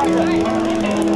Thank.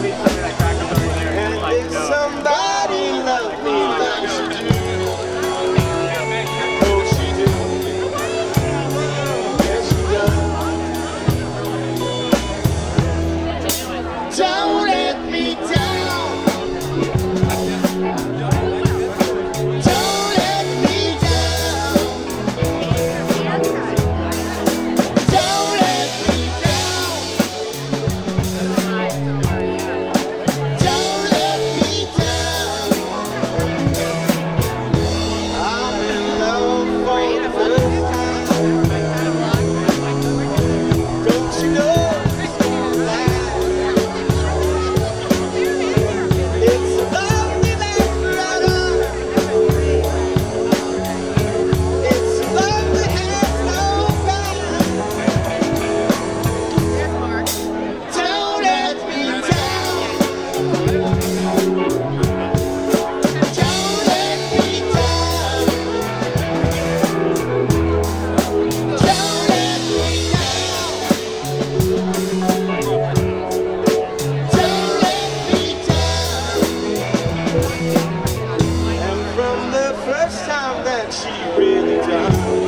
Like, somebody. First time that she really done.